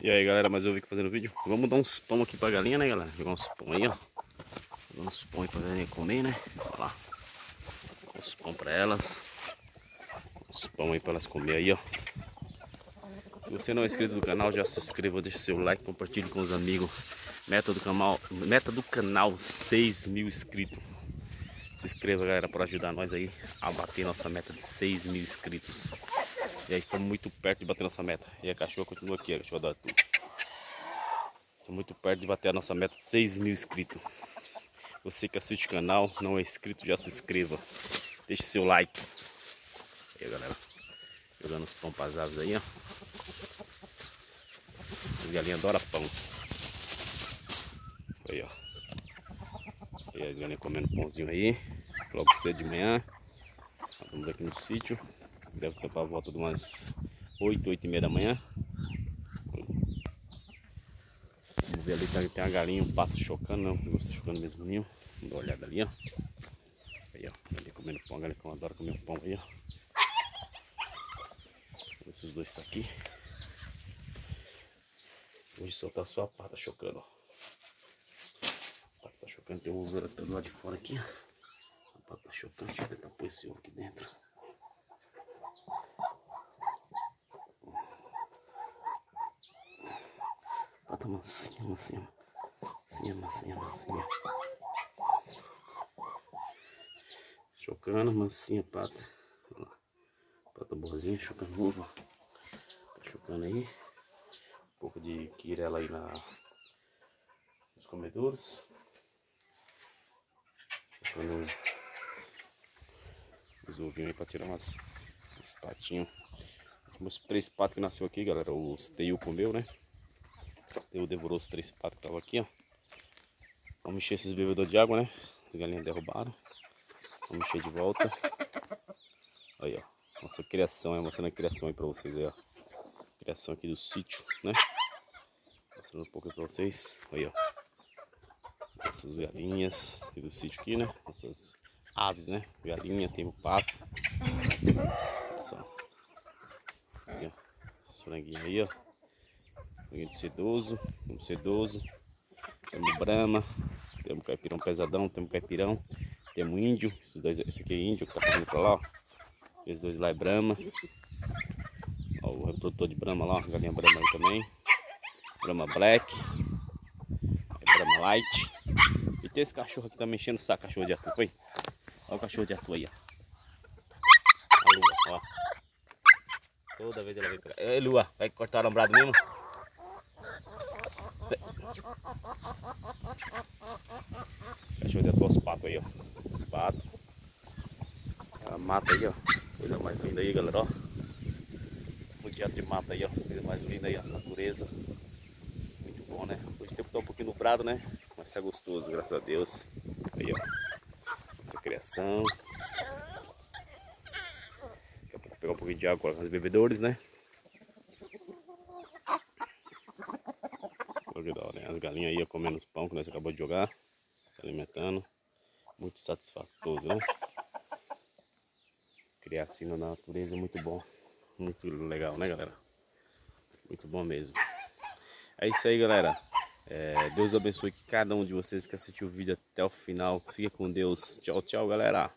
E aí galera, mais eu vi aqui fazendo vídeo? Vamos dar uns pão aqui pra galinha, né galera? Jogar uns pão aí, ó. Dar uns pão aí pra galinha comer, né? Olha lá. Uns pão pra elas. Uns pão aí pra elas comer aí, ó. Se você não é inscrito no canal, já se inscreva, deixa seu like, compartilhe com os amigos. Meta do canal, meta do canal 6 mil inscritos se inscreva galera para ajudar nós aí a bater nossa meta de 6 mil inscritos já estamos muito perto de bater nossa meta. E a cachorra continua aqui, a cachorra da tudo. Estamos muito perto de bater a nossa meta de 6 mil inscritos. Você que assiste o canal, não é inscrito, já se inscreva. Deixe seu like. Aí galera. Jogando os pão para as aves aí, ó. As galinhas adoram pão. Aí, ó. As galinhas comendo pãozinho aí. Logo cedo de manhã. Estamos aqui no sítio. Deve ser para volta de umas 8, 8 e meia da manhã. Vamos ver ali que tem uma galinha, um pato chocando, não. O está chocando mesmo ninho. Vamos dar uma olhada ali, ó. Aí, ó. Ali comendo pão, a galinha que eu adoro comer pão aí, ó. Esses dois estão tá aqui. Hoje só tá só a pata chocando, ó. Tá chocando, tem um ovo do lado de fora aqui, ó. Pata tá chocando, deixa eu tentar pôr esse ovo aqui dentro. Pata mansinha, mansinha. Mansinha, mansinha, mansinha. Chocando, mansinha, pata. Pata boazinha, chocando ovo. Tá chocando aí. Um pouco de quirela aí na, nos comedores. Chocando os ovinhos aí pra tirar umas, patinhos. Os três patos que nasceu aqui, galera. Os teio comeu, né? O devorou os três patos que estavam aqui, ó. Vamos encher esses bebedores de água, né? As galinhas derrubaram. Vamos encher de volta. Aí, ó. Nossa criação, é mostrando a criação aí pra vocês aí, ó. Criação aqui do sítio, né? Mostrando um pouco aí pra vocês. Aí, ó. Nossas galinhas aqui do sítio aqui, né? Nossas aves, né? Galinha, tem o pato. Olha só. Aí, ó. Aí, ó. Franguinho de sedoso, temos sedoso, temos brama, temos caipirão pesadão, temos caipirão, temos índio, esses dois, esse aqui é índio que tá pra lá, ó. Esses dois lá é brama. Ó, o reprodutor de brama lá, galinha brama aí também. Brama black. É brama light. E tem esse cachorro aqui também enchendo o saco, cachorro de atu, aí. Olha o cachorro de atu aí, ó. A lua, ó. Toda vez ela vem pegar. Ei, lua, vai cortar o alambrado mesmo? Cachorro de os patos aí, ó. Os patos. A mata aí, ó. Coisa mais linda aí, galera, ó. Rodeado de mata aí, ó. Coisa mais linda aí, ó. Natureza. Muito bom, né? Hoje o tempo tá um pouquinho nublado, né? Mas tá gostoso, graças a Deus. Aí, ó. Essa criação. Daqui a pouco pegar um pouquinho de água, colocar nos bebedores, né? As galinhas aí comendo os pão que nós acabamos de jogar. Se alimentando. Muito satisfatório, né? Criar assim na natureza é muito bom. Muito legal, né, galera? Muito bom mesmo. É isso aí, galera. É, Deus abençoe cada um de vocês que assistiu o vídeo até o final. Fique com Deus. Tchau, tchau, galera.